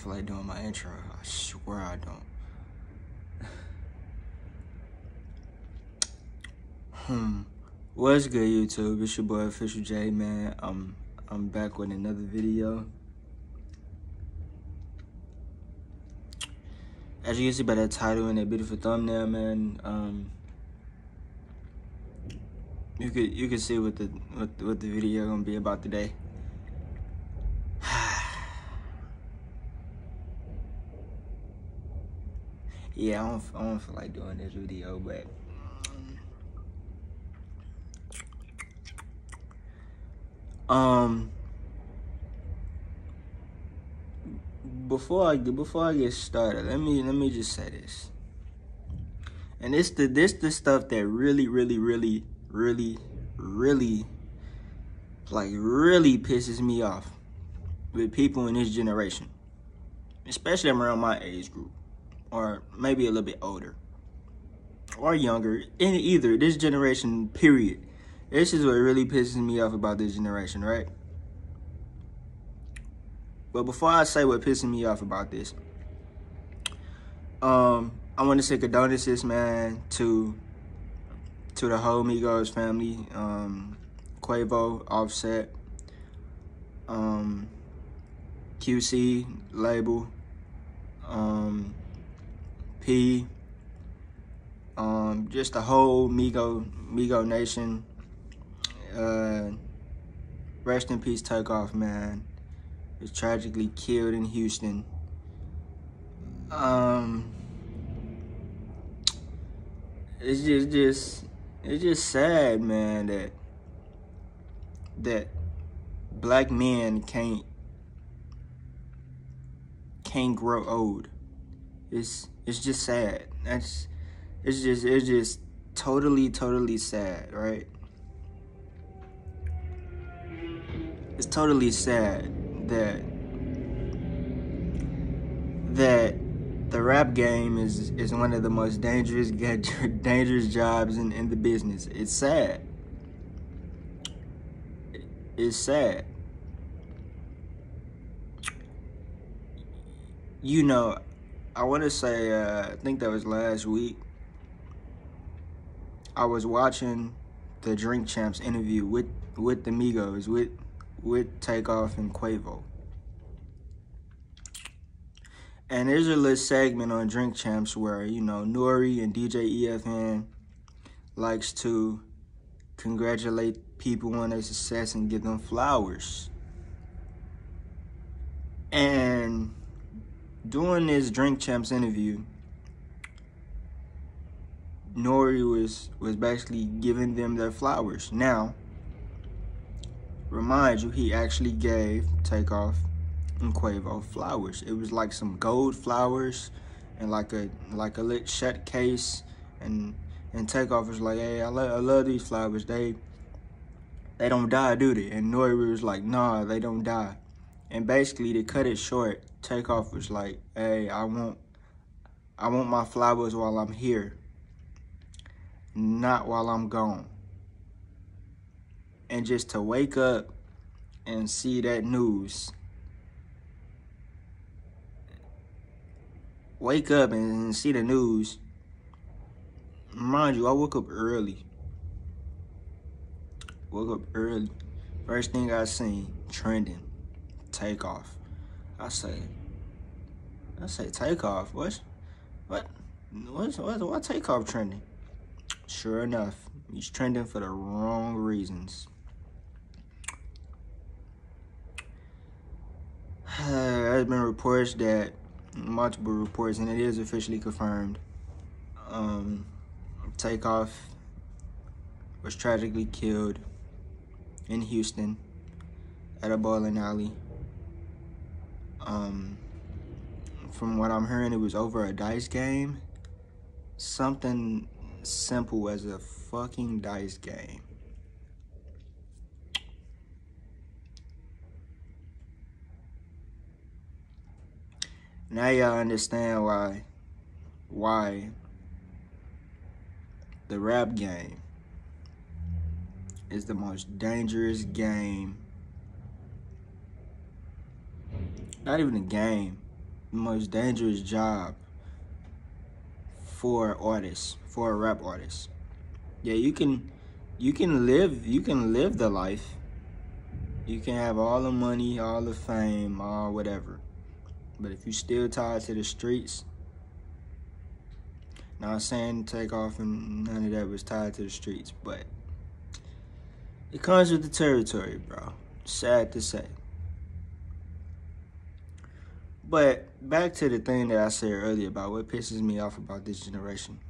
feel like doing my intro. I swear I don't. Hmm. What's good, YouTube? It's your boy Official Jayy, man. I'm I'm back with another video. As you can see by that title and that beautiful thumbnail, man, um, you could you could see what the what, what the video gonna be about today. Yeah, I don't I don't feel like doing this video, but um before I before I get started, let me let me just say this. And it's the this the stuff that really, really, really, really, really like really pisses me off with people in this generation. Especially around my age group. Or maybe a little bit older. Or younger. In either this generation, period. This is what really pisses me off about this generation, right? But before I say what pisses me off about this, um, I want to say condolences, man, to to the whole Migos family, um, Quavo, Offset, um, QC label, um, P, um, just the whole Migo Migo Nation. Uh, rest in peace, Takeoff, man was tragically killed in Houston. Um, it's just, just, it's just sad, man, that that black men can't can't grow old. It's it's just sad. That's it's just it's just totally totally sad, right? It's totally sad that that the rap game is is one of the most dangerous dangerous jobs in, in the business. It's sad. It's sad. You know, I want to say, uh, I think that was last week. I was watching the Drink Champs interview with with the Migos with with Takeoff and Quavo. And there's a little segment on Drink Champs where, you know, N.O.R.E. and DJ EFN likes to congratulate people on their success and give them flowers. And during this Drink Champs interview, N.O.R.E. was was basically giving them their flowers. Now, Remind you, he actually gave Takeoff and Quavo flowers. It was like some gold flowers and like a like a lit shut case. And and Takeoff was like, hey, I, lo I love these flowers. They they don't die, do they? And N.O.R.E. was like, nah, they don't die. And basically, to cut it short, Takeoff was like, hey, I want I want my flowers while I'm here, not while I'm gone. And just to wake up and see that news. Wake up and see the news. Mind you i woke up early. Woke up early. First thing i seen trending takeoff i say i say takeoff what what what's what, what takeoff trending sure enough he's trending for the wrong reasons there's been reports that multiple reports, and it is officially confirmed. Um, Takeoff was tragically killed in Houston at a bowling alley. Um, from what I'm hearing, it was over a dice game. Something simple as a fucking dice game. Now y'all understand why why the rap game is the most dangerous game. Not even a game. most dangerous job for artists, for a rap artist. Yeah, you can you can live you can live the life. You can have all the money, all the fame, all whatever. But if you still tied to the streets, not saying Takeoff and none of that was tied to the streets, but it comes with the territory, bro. Sad to say. But back to the thing that I said earlier about what pisses me off about this generation.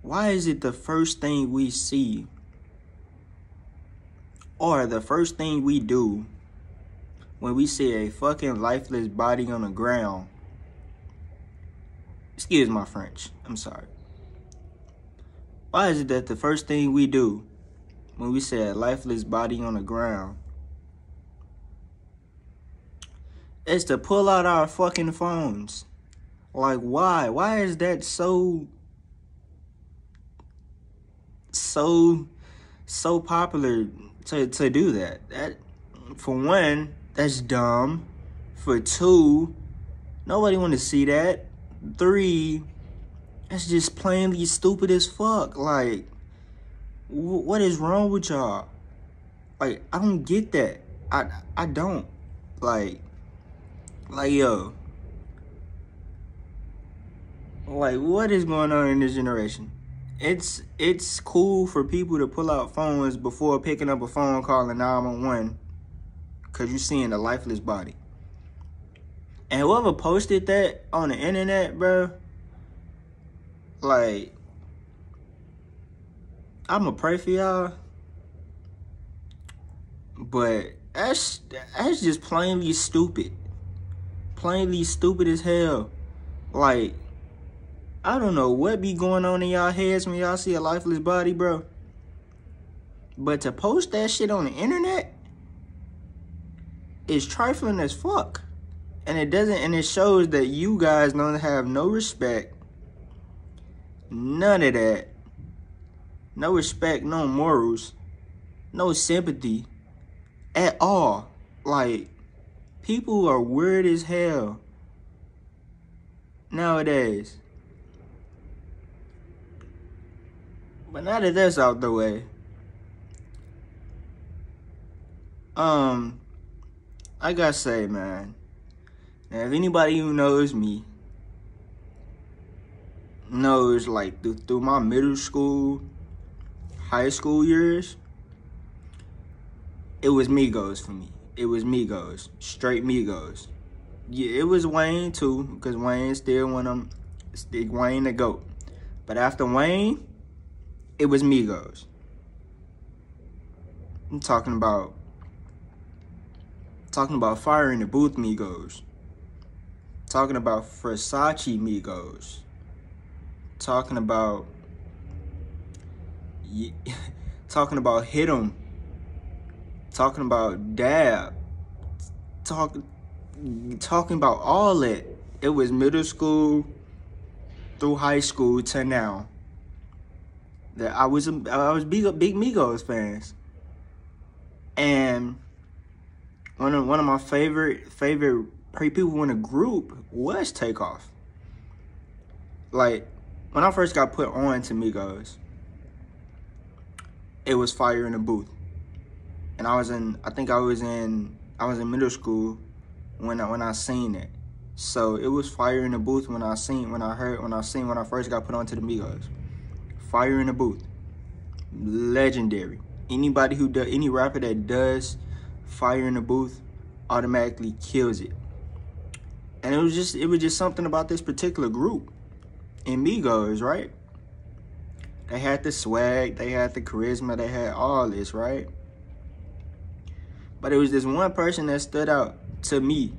Why is it the first thing we see or the first thing we do when we see a fucking lifeless body on the ground? Excuse my French. I'm sorry. Why is it that the first thing we do when we see a lifeless body on the ground is to pull out our fucking phones? Like, why? Why is that so, so, so popular to, to do that? That, for one, that's dumb. For two, nobody want to see that. Three, that's just plainly stupid as fuck. Like, what is wrong with y'all? Like, I don't get that. I I don't. Like, like yo. Like, what is going on in this generation? It's it's cool for people to pull out phones before picking up a phone call calling 911 because you're seeing a lifeless body. And whoever posted that on the internet, bro, like, I'ma pray for y'all. But that's that's just plainly stupid. Plainly stupid as hell. Like, I don't know what be going on in y'all heads when y'all see a lifeless body, bro. But to post that shit on the internet is trifling as fuck. And it doesn't and it shows that you guys don't have no respect None of that. No respect, no morals, no sympathy at all. Like, people are weird as hell nowadays. But now that that's out the way, um, I gotta say, man, now if anybody who knows me, knows like th- through my middle school, high school years, it was Migos for me. It was Migos, straight Migos. Yeah, it was Wayne too, because Wayne still one of them, Wayne the GOAT. But after Wayne, it was Migos. I'm talking about talking about fire in the booth Migos. Talking about Versace Migos talking about talking about hit 'em, talking about dab, talking talking about all that. It was middle school through high school to now. That I was I was big big Migos fans, and one of one of my favorite favorite people in a group was Takeoff. Like when I first got put on to Migos, it was fire in the booth. And I was in I think I was in I was in middle school when I when I seen it. So it was fire in the booth when I seen when I heard when I seen when I first got put onto the Migos. Fire in the booth. Legendary. Anybody who does any rapper that does fire in the booth automatically kills it. And it was just it was just something about this particular group Amigos, right? They had the swag, they had the charisma, they had all this, right? But it was this one person that stood out to me.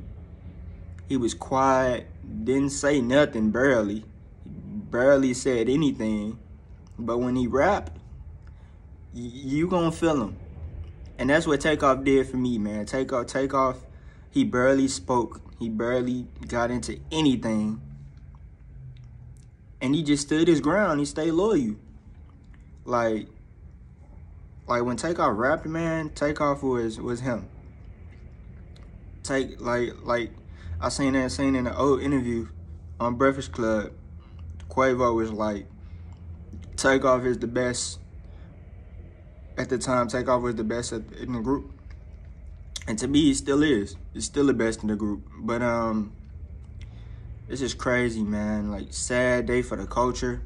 He was quiet, didn't say nothing, barely. Barely said anything. But when he rapped, you gonna feel him. And that's what Takeoff did for me, man. Takeoff, Takeoff, he barely spoke. He barely got into anything and he just stood his ground. He stayed loyal. Like, like when Takeoff rapped, man, Takeoff was was him. take like like I seen that scene in the old interview on Breakfast Club. Quavo was like, Takeoff is the best. At the time, Takeoff was the best in the group, and to me, he still is. He's still the best in the group. But um, this is crazy, man. Like sad day for the culture.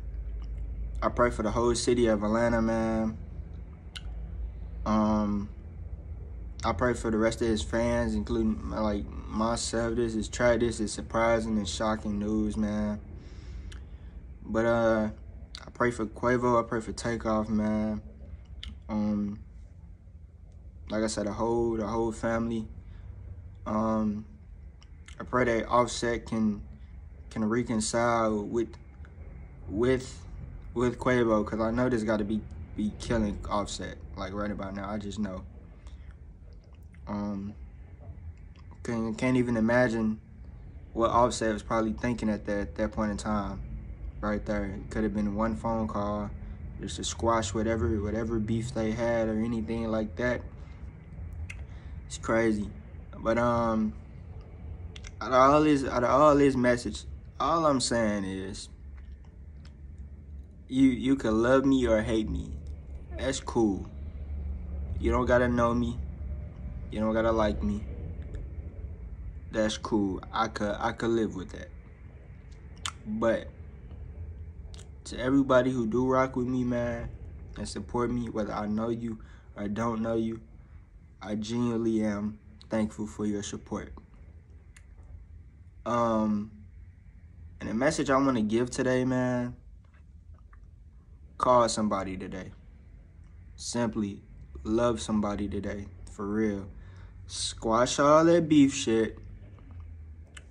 I pray for the whole city of Atlanta, man. Um, I pray for the rest of his fans, including like myself. This is try. This is surprising and shocking news, man. But uh, I pray for Quavo. I pray for Takeoff, man. Um, like I said, the whole the whole family. Um, I pray that Offset can can reconcile with with with Quavo because I know this got to be be killing Offset like right about now. I just know. Um, can can't even imagine what Offset was probably thinking at that that point in time. Right there, it could have been one phone call, just to squash whatever whatever beef they had or anything like that. It's crazy, but um, out of all this out of all this message, all I'm saying is, you you can love me or hate me, that's cool. You don't gotta know me. You don't gotta like me. That's cool. I could I could live with that. But to everybody who do rock with me, man, and support me, whether I know you or don't know you, I genuinely am thankful for your support. Um, and the message I want to give today, man, call somebody today. Simply love somebody today, for real. Squash all that beef shit.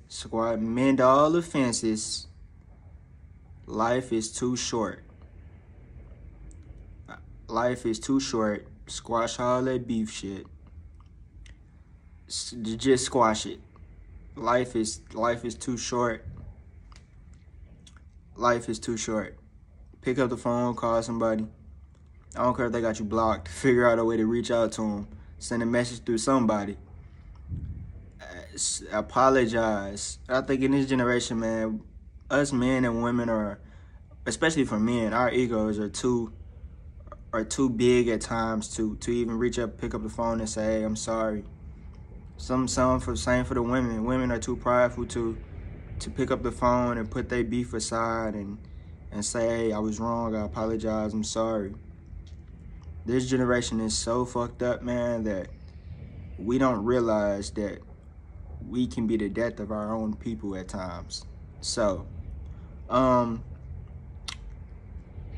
Squat, mend all the fences. Life is too short. Life is too short. Squash all that beef shit. Just squash it. Life is life is too short. Life is too short. Pick up the phone, call somebody. I don't care if they got you blocked. Figure out a way to reach out to them. Send a message through somebody. Apologize. I think in this generation, man, us men and women are, especially for men, our egos are too are too big at times to to even reach up, pick up the phone and say, hey, I'm sorry. Some some for same for the women. Women are too prideful to to pick up the phone and put their beef aside and and say, hey, I was wrong, I apologize, I'm sorry. This generation is so fucked up, man, that we don't realize that we can be the death of our own people at times. So, um,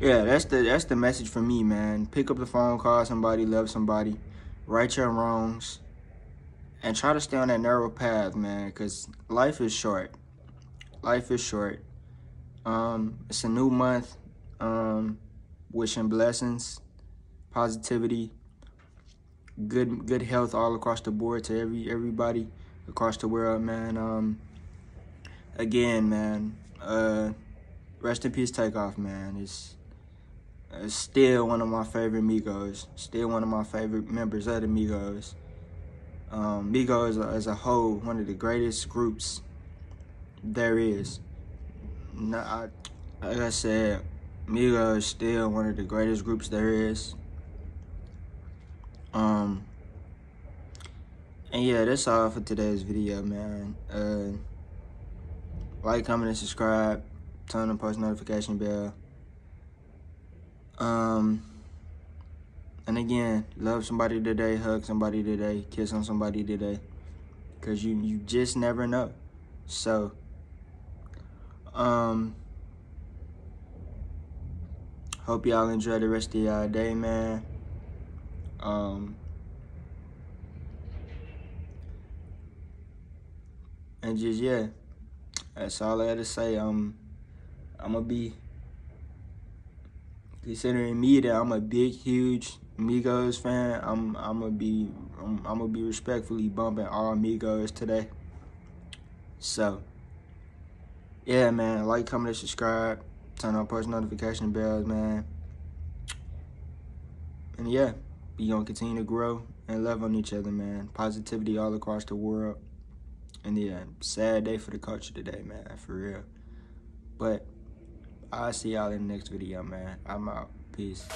yeah, that's the that's the message for me, man. Pick up the phone, call somebody, love somebody, right your wrongs, and try to stay on that narrow path, man. Cause life is short. Life is short. Um, it's a new month. Um, wishing blessings positivity, good good health all across the board to every everybody across the world, man. Um, again, man. Uh, rest in peace, Takeoff, man. It's, it's still one of my favorite Migos. Still one of my favorite members of the Migos. Um, Migos as a whole, one of the greatest groups there is. No, I, like I said, Migos is still one of the greatest groups there is. Um, and yeah, that's all for today's video, man. Uh, like, comment, and subscribe. Turn on post notification bell. Um, and again, love somebody today, hug somebody today, kiss on somebody today. Cause you you just never know. So, um, hope y'all enjoy the rest of y'all day, man. Um, and just yeah, that's all I had to say. Um, I'm gonna be considering me that I'm a big, huge Migos fan. I'm I'm gonna be I'm, I'm gonna be respectfully bumping all Migos today. So yeah, man, like, comment, and subscribe. Turn on post notification bells, man. And yeah we gonna continue to grow and love on each other, man. Positivity all across the world. And yeah, sad day for the culture today, man, for real. But I'll see y'all in the next video, man. I'm out. Peace.